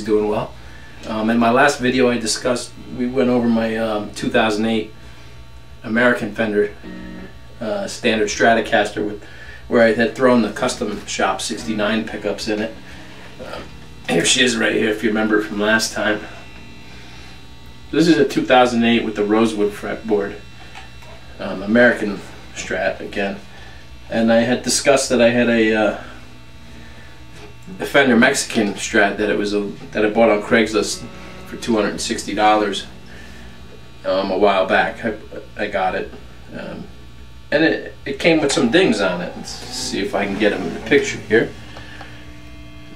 everybody's doing well. Um, in my last video I discussed, we went over my um, 2008 American Fender uh, standard Stratocaster with, where I had thrown the custom shop 69 pickups in it. Um, here she is right here if you remember from last time. This is a 2008 with the rosewood fretboard. Um, American Strat again. And I had discussed that I had a uh, a Fender Mexican Strat that it was a that I bought on Craigslist for two hundred and sixty dollars um, a while back. I, I got it, um, and it it came with some dings on it. Let's see if I can get them in the picture here.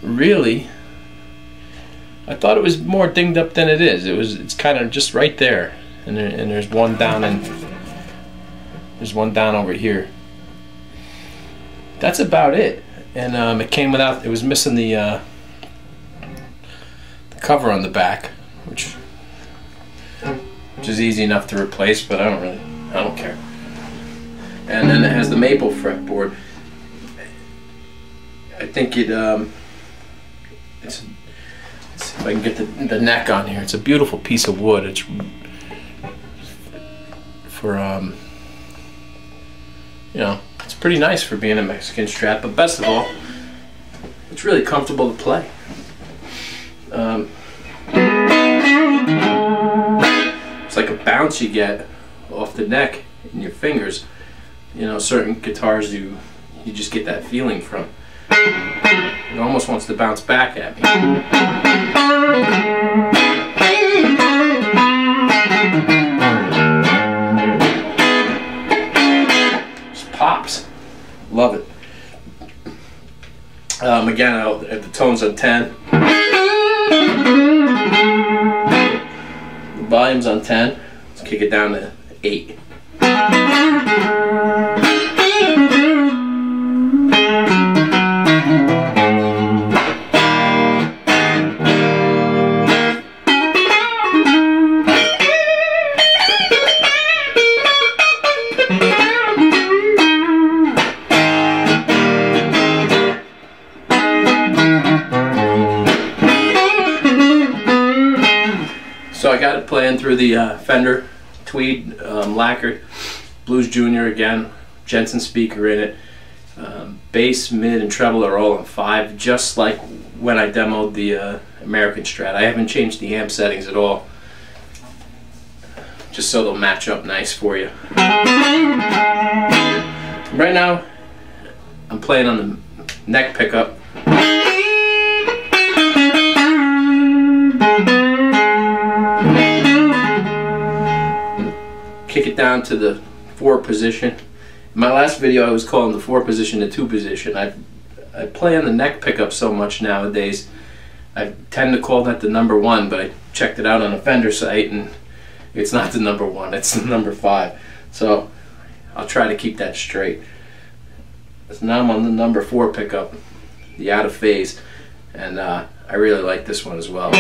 Really, I thought it was more dinged up than it is. It was it's kind of just right there, and there, and there's one down and there's one down over here. That's about it and um, it came without. It was missing the, uh, the cover on the back, which which is easy enough to replace, but I don't really, I don't care. And then it has the maple fretboard. I think it, um, it's, let's see if I can get the, the neck on here. It's a beautiful piece of wood. It's for, um, you know, it's pretty nice for being a Mexican Strat, but best of all, it's really comfortable to play. Um, it's like a bounce you get off the neck in your fingers. You know, certain guitars you you just get that feeling from. It almost wants to bounce back at me. Pops. Love it. Um, again, I'll, the tone's on 10. The volume's on 10. Let's kick it down to 8. Through the uh, Fender Tweed um, lacquer, Blues Junior again, Jensen speaker in it. Um, bass, mid, and treble are all in 5, just like when I demoed the uh, American Strat. I haven't changed the amp settings at all, just so they'll match up nice for you. Right now, I'm playing on the neck pickup. It down to the four position. In my last video I was calling the four position the two position. I, I play on the neck pickup so much nowadays. I tend to call that the number one, but I checked it out on a Fender site and it's not the number one, it's the number five. So I'll try to keep that straight. So now I'm on the number four pickup, the out of phase, and uh, I really like this one as well.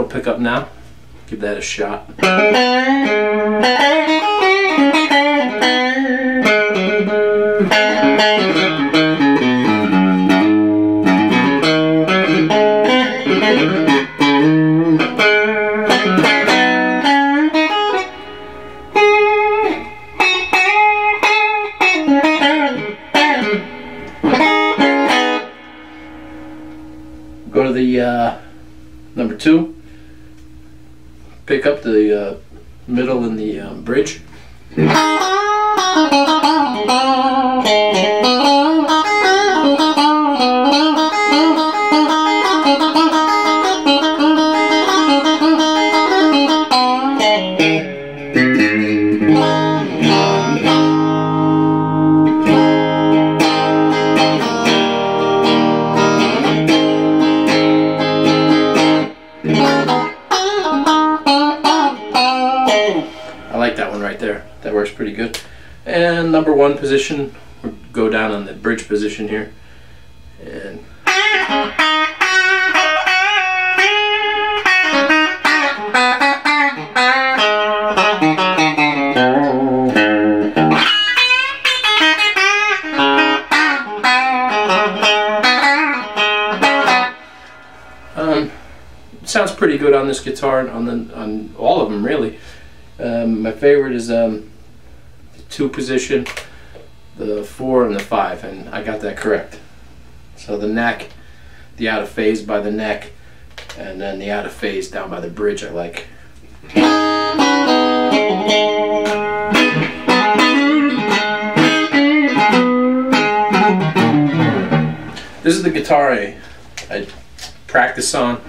Middle pickup now. Give that a shot. Go to the uh, number two. Pick up the uh, middle and the um, bridge. there. That works pretty good. And number one position, we'll go down on the bridge position here. And Um, sounds pretty good on this guitar, on the on all of them really. Um, my favorite is um, the two position, the four and the five, and I got that correct. So the neck, the out of phase by the neck, and then the out of phase down by the bridge I like. This is the guitar I, I practice on.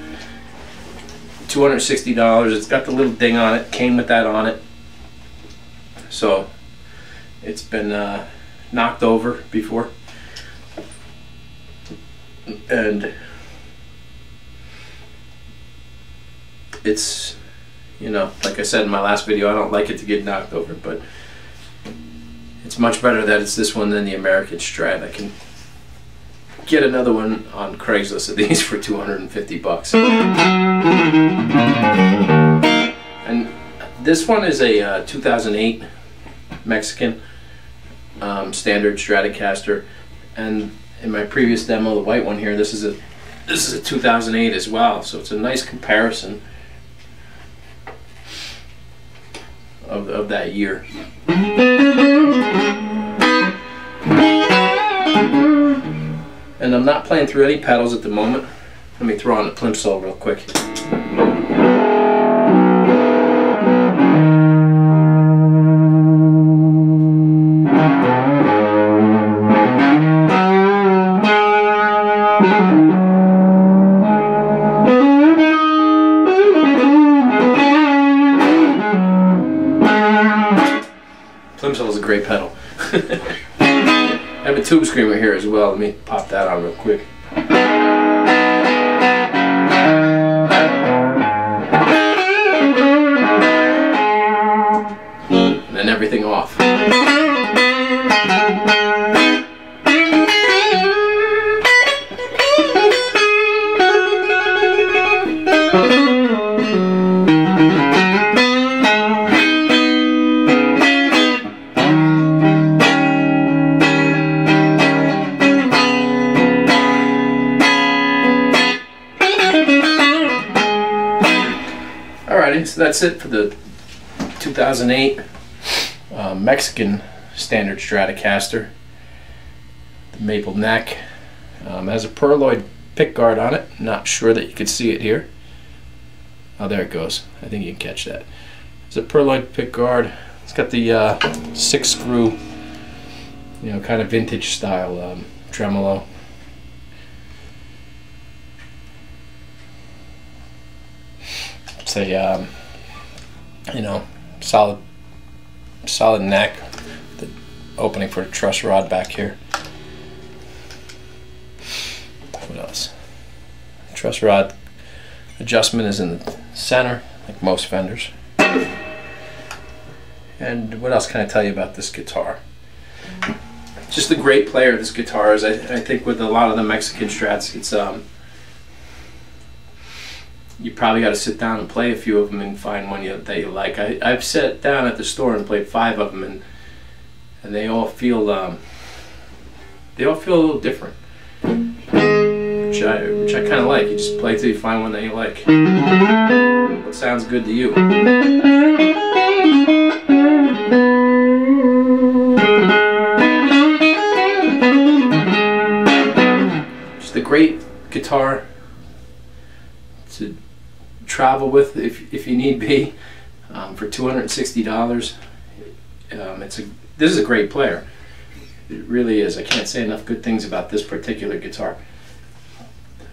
$260. It's got the little ding on it. Came with that on it. So it's been uh, knocked over before. And it's, you know, like I said in my last video, I don't like it to get knocked over, but it's much better that it's this one than the American Strat. I can get another one on Craigslist of these for 250 bucks. And this one is a uh, 2008 Mexican um, standard Stratocaster, and in my previous demo, the white one here, this is a this is a 2008 as well. So it's a nice comparison of of that year. I'm not playing through any pedals at the moment. Let me throw on the PlimSoul real quick. PlimSoul is a great pedal. I have a tube screamer here as well. Let me pop that on real quick. And then everything off. Alrighty, so that's it for the 2008 uh, Mexican standard Stratocaster. The maple neck um, has a Pearloid pick guard on it. Not sure that you could see it here. Oh, there it goes. I think you can catch that. It's a Pearloid pick guard. It's got the uh, six screw, you know, kind of vintage style um, tremolo. It's a, um, you know, solid, solid neck. The opening for the truss rod back here. What else? Truss rod adjustment is in the center, like most Fenders. And what else can I tell you about this guitar? Just a great player, this guitar is. I, I think with a lot of the Mexican Strats, it's um, you probably got to sit down and play a few of them and find one you, that you like. I, I've sat down at the store and played five of them, and and they all feel um, they all feel a little different, which I which I kind of like. You just play till you find one that you like. What sounds good to you? Just a great guitar to travel with if, if you need be um, for $260 um, it's a this is a great player. It really is. I can't say enough good things about this particular guitar.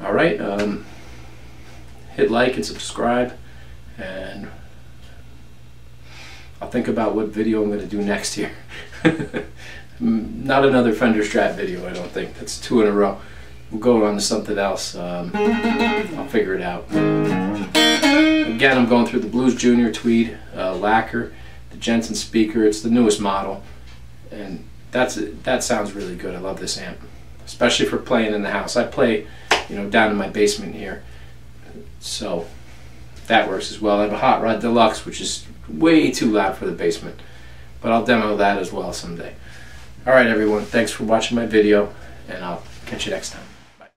All right um, hit like and subscribe and I'll think about what video I'm going to do next here. Not another Fender Strat video I don't think. That's two in a row. We'll go on to something else um, I'll figure it out Again, I'm going through the Blues Junior Tweed uh, lacquer, the Jensen speaker. It's the newest model, and that's that sounds really good. I love this amp, especially for playing in the house. I play, you know, down in my basement here, so that works as well. I have a Hot Rod Deluxe, which is way too loud for the basement, but I'll demo that as well someday. All right, everyone. Thanks for watching my video, and I'll catch you next time.